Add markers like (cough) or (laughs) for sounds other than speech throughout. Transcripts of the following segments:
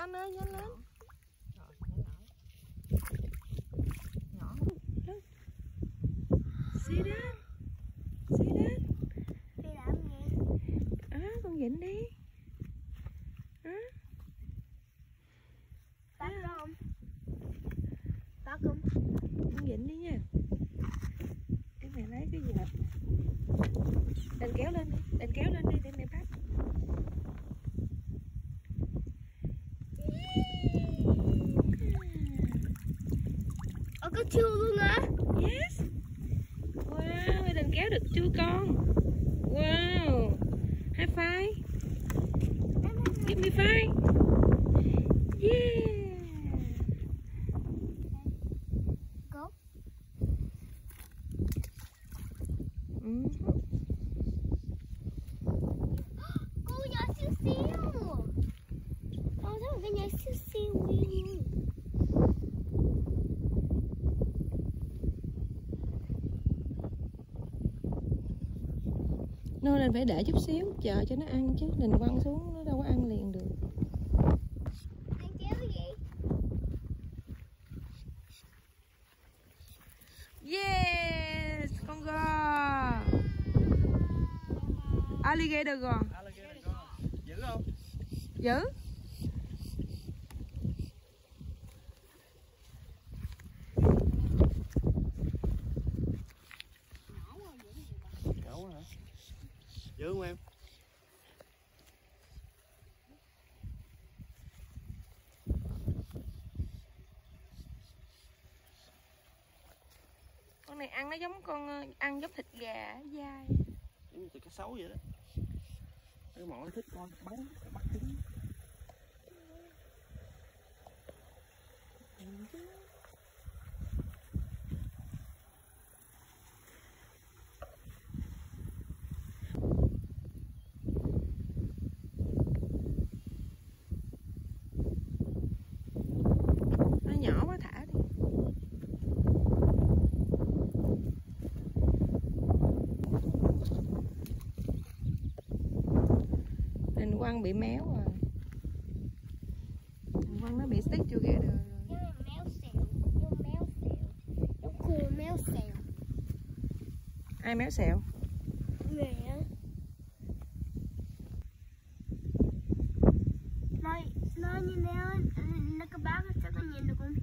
Anh ơi, anh ơi, nhanh lên. See that? See that? Đi làm gì? À, con vịnh đi. À, Bắt không? Bắt không? con vịnh đi nha. Cái mẹ lấy cái gì hả? Đành kéo lên đi, đành kéo lên đi để mẹ bắt chua chưa luôn hả? Yes. Wow, đành kéo được chưa con? Wow. High five. Give me five. Nên phải để chút xíu chờ cho nó ăn chứ đừng quăng xuống nó đâu có ăn liền được. Anh kéo cái gì? Yes con gò Alligator gò Giữ Cẩu hả? Giữ không em? Con này ăn nó giống con ờ, ăn giống thịt gà dai. Giống như từ cá sấu vậy đó. Cái mỏ nó thích con bắn bắt trứng Nó nhỏ quá thả đi Bị méo rồi Đình Quang nó bị stick vô rồi. Nhưng mà méo méo Nó méo xẹo Ai méo xẹo? Mẹ. Nói Nói như nếu Nó có bác cho con nhìn được không?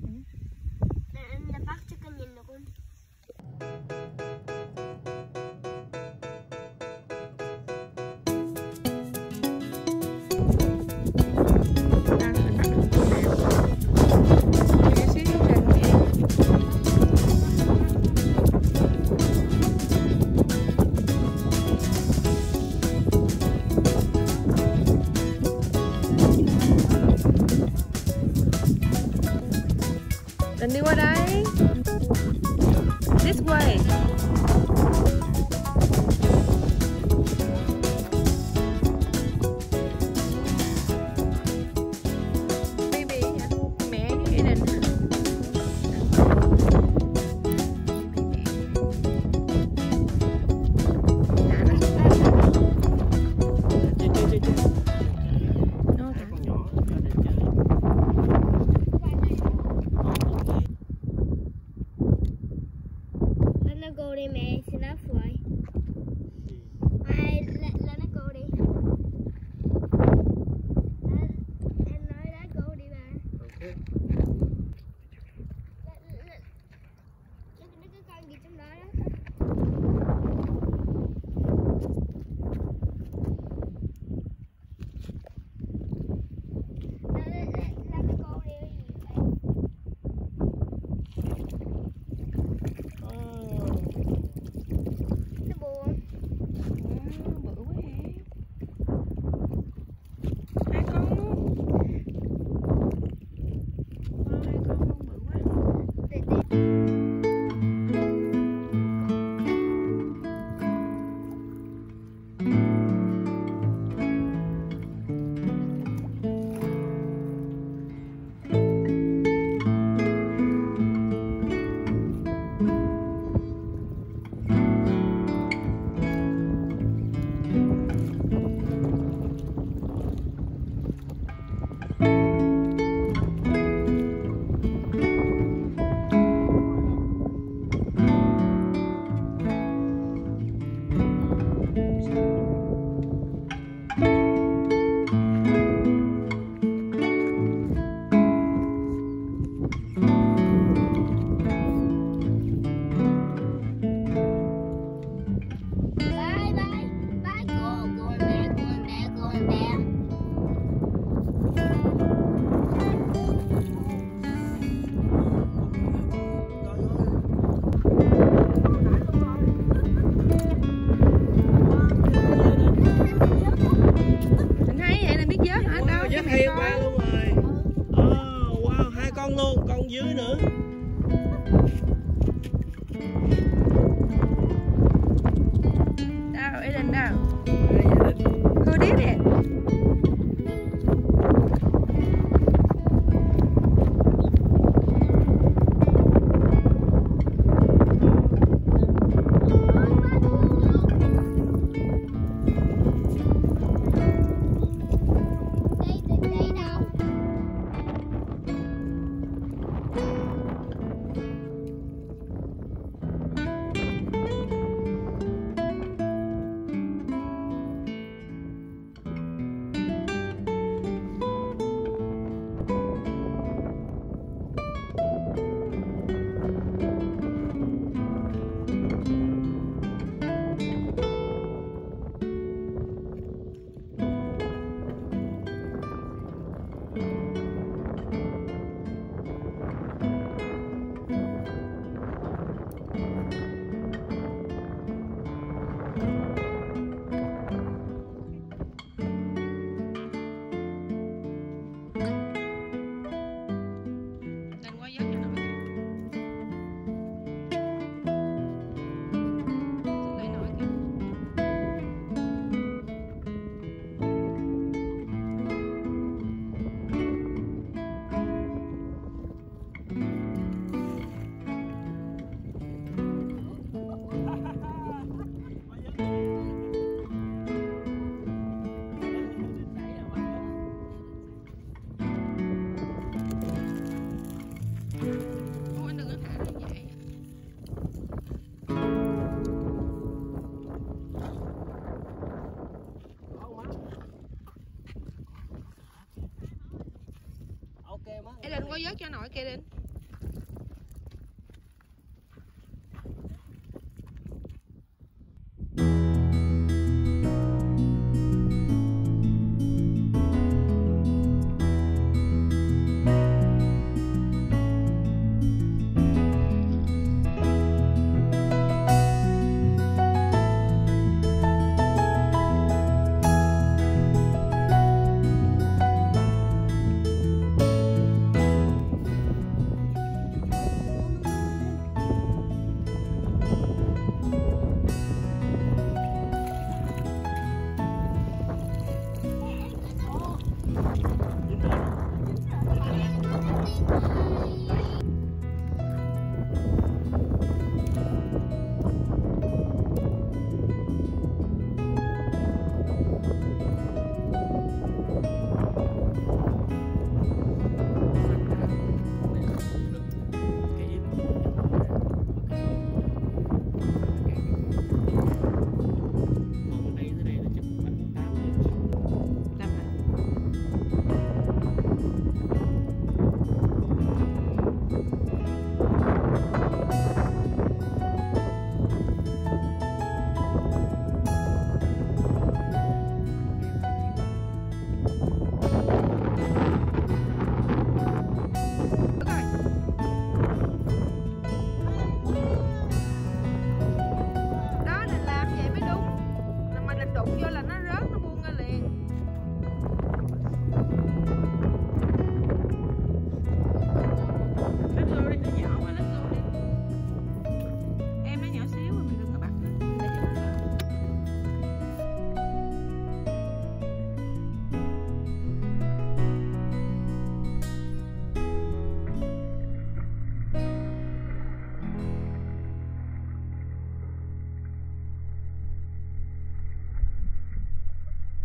Không có vớt cho nổi kia đi.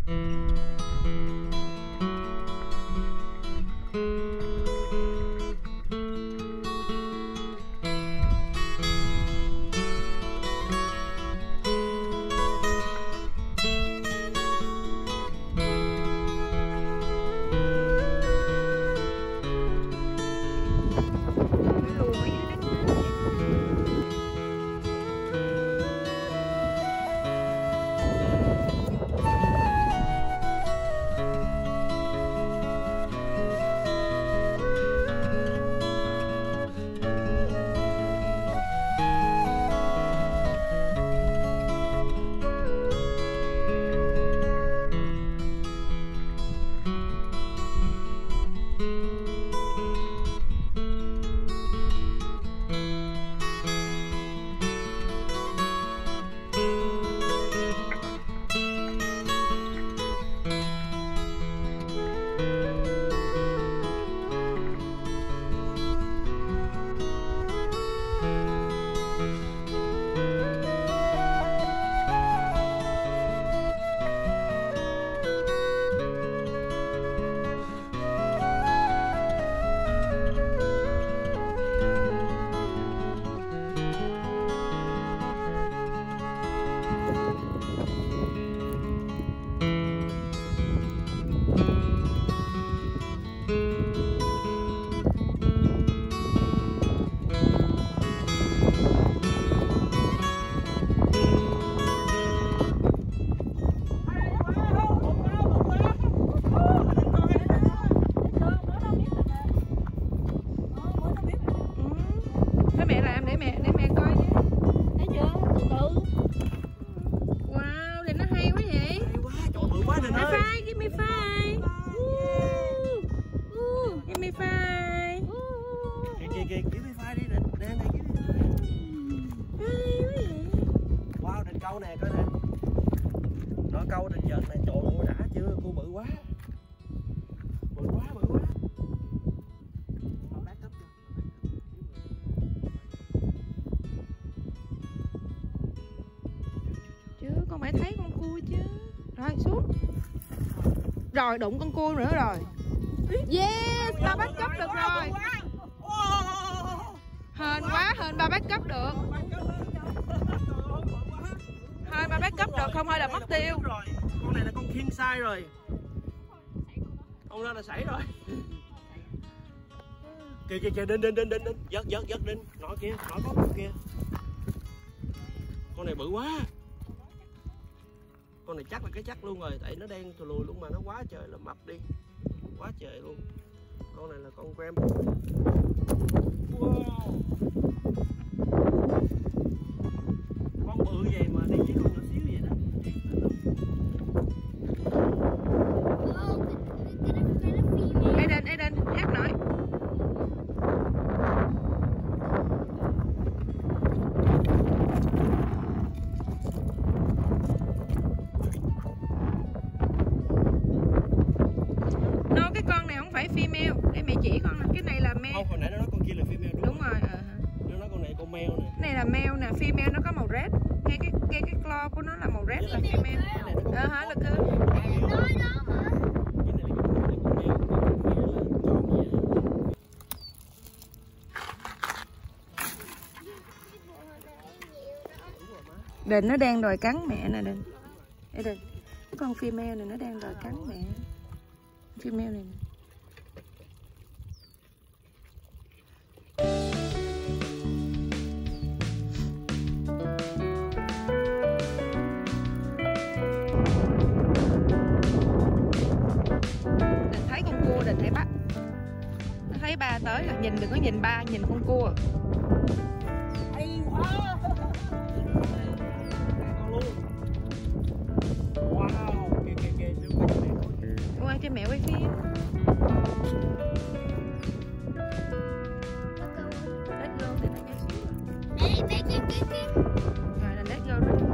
Cái Rồi đụng con cua nữa rồi. Yes, ba bắt cấp được rồi. Hên quá, hên ba bắt cấp được. Hên ba bắt cấp được, không thôi là mất tiêu. Rồi con này là con king sai rồi. Con ra là sảy rồi. Kìa kìa kìa đinh đinh đinh đinh đinh dớt dớt dớt đinh nó kia nó có con kia. Con này bự quá con này chắc là cái chắc luôn rồi, tại nó đen thù lùi luôn mà, nó quá trời là mập đi. Quá trời luôn. Con này là con gram. Wow. Con bự vậy mà. No cái con này không phải female. Để mẹ chỉ con nè Cái này là male. Không hồi nãy nó nói con kia là female đúng, Đúng rồi ờ. nó nói con này con male nè. Cái này là male nè Female nó có màu red. Ngay cái cái cái claw của nó là màu red là female. này Ờ hả là này này rồi má Định nó đang đòi cắn mẹ nè Định Aiden Cái con female này nó đang đòi cắn mẹ Female này. Nè Định thấy con cua định thấy bắt Nó thấy ba tới là nhìn đừng có nhìn ba nhìn con cua. Con (laughs) cho mẹ quay phim let go để nó nhỏ xíu Mẹ, mẹ kia kia kia. rồi là let vô rồi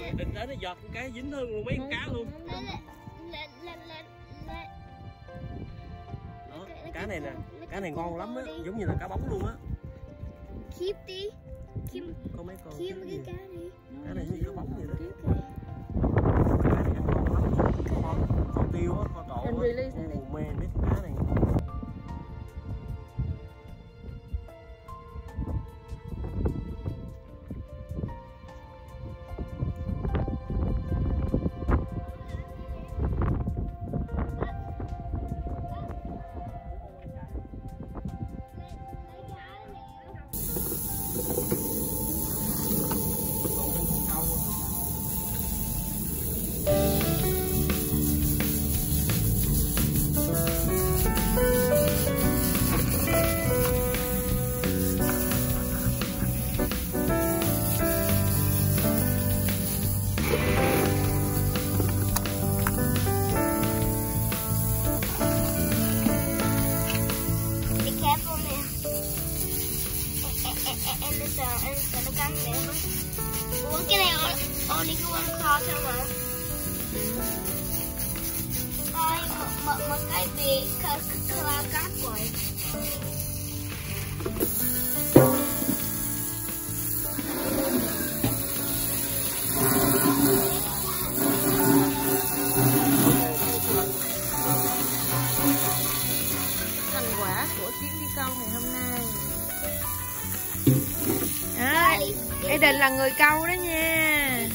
rồi định đến nó giọt con cá dính hơn luôn mấy con cá luôn. Lên lên lên lên lên đó cá này nè cá này ngon lắm á giống như là cá bóng luôn á. Keep đi Keep có mấy con Keep cái cá đi. Cá này như cá bóng vậy đó. Cá này ăn ngon lắm. Con con tiêu á con tổ Em á. release nó đi. Aiden là người câu đó nha.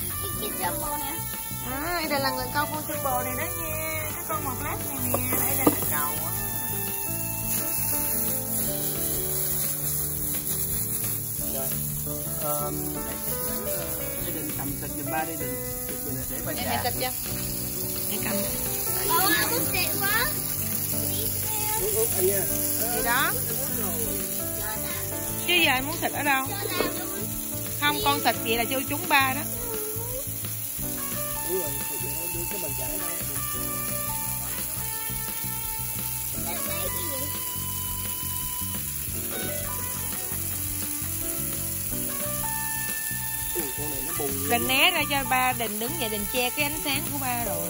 À, Aiden là người câu possible này đó nha. Cái con một lát này nè là Aiden đã câu á. Rồi um, để định cầm thịt giùm ba đi định thịt để ba chà chưa? Em cầm. Ồ, bút tệ quá. Gì đó. Chứ giờ em muốn thịt ở đâu không? Con thịt vậy là cho chúng ba đó. Đúng rồi đó đưa cái bàn chải định né ra cho ba định đứng vậy định che cái ánh sáng của ba rồi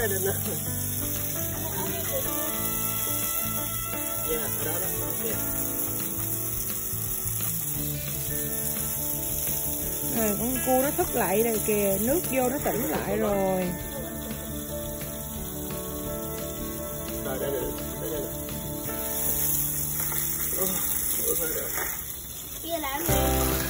dạ rồi con cua nó thức lại rồi kìa nước vô nó tỉnh lại rồi. Đây đây Ôi, Kia làm gì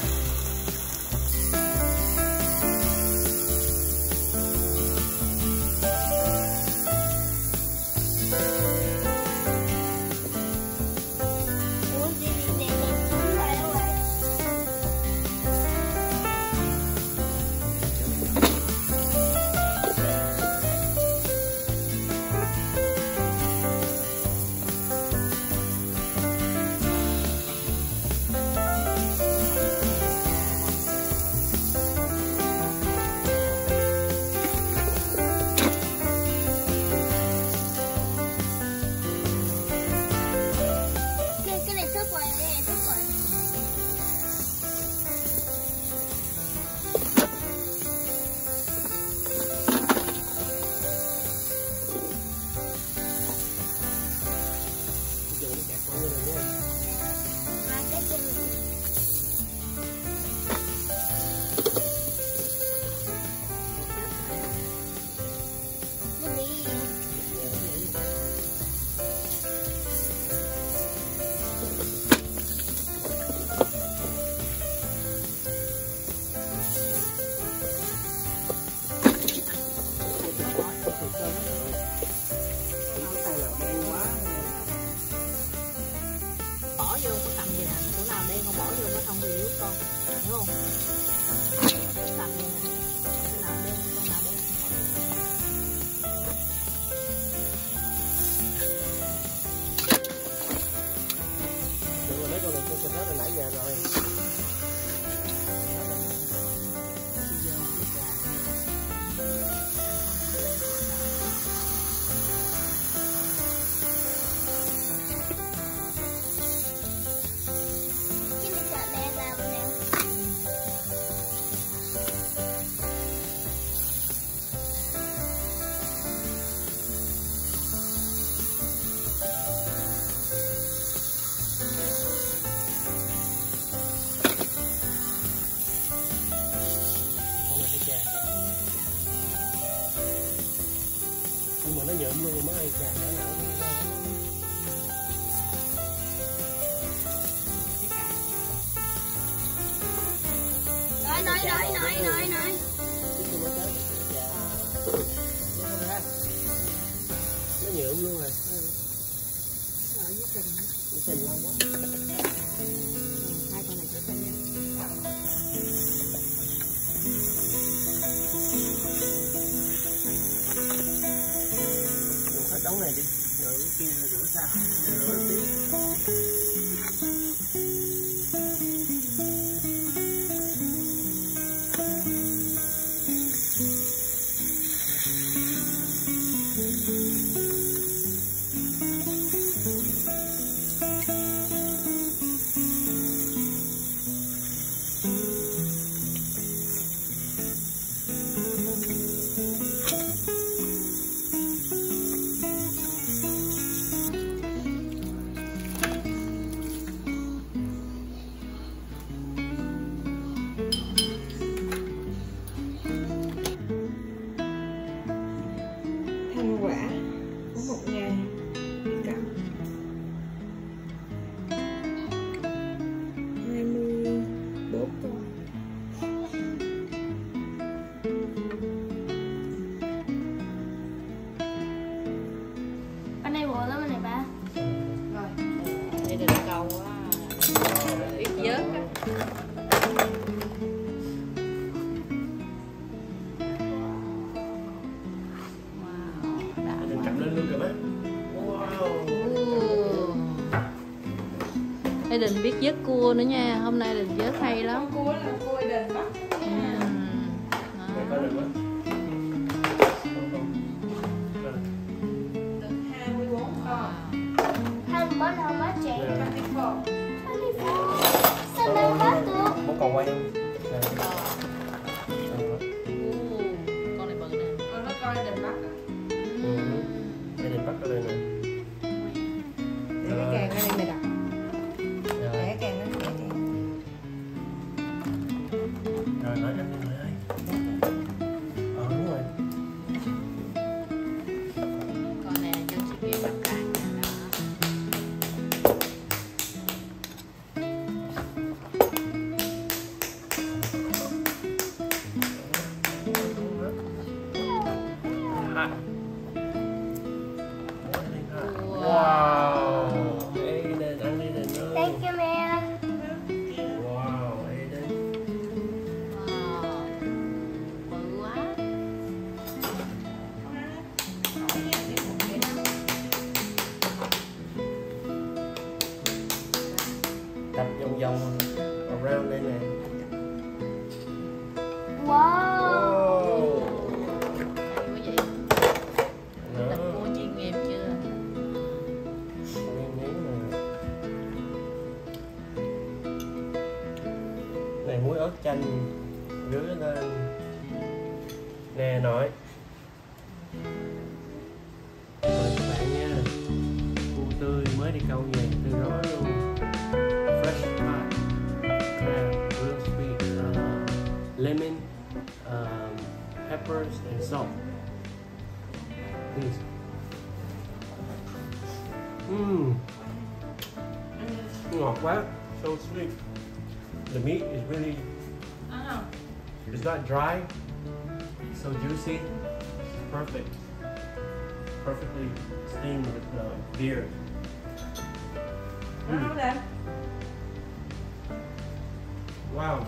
nhưng mà nó nhợm luôn mới ai càng nó não rồi rồi rồi rồi rồi rồi nó nhượm luôn à. rồi. Nó ở dưới trình. Dưới trình lâu quá. Deus. giết cua nữa nha hôm nay là giết hay lắm. Bye. and salt. Please. Mmm. Wow, what? So sweet. The meat is really. I know. It's not dry. So juicy. It's perfect. Perfectly steamed with beer. Mm. Wow.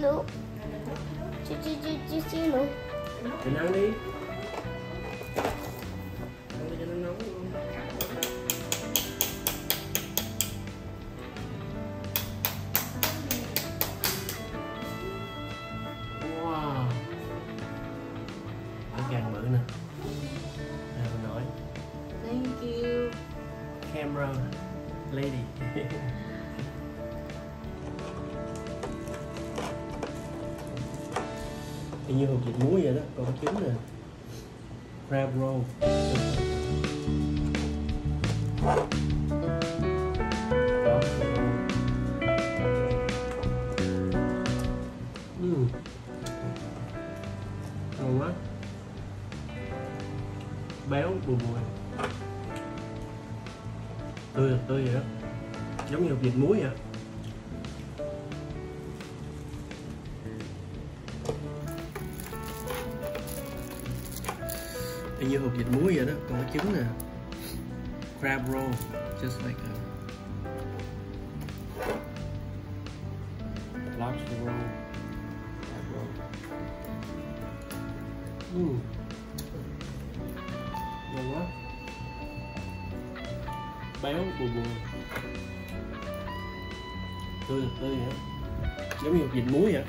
No. Crab roll. Ngon quá. Béo, bùi bùi. Tươi tươi vậy đó. Giống như vịt muối vậy. Như hộp vịt muối vậy đó, còn có trứng nè. Crab roll, just like a lobster roll. Crab roll. Ngon quá. Béo bùi bùi. Tươi tươi vậy Giống như hộp vịt muối vậy.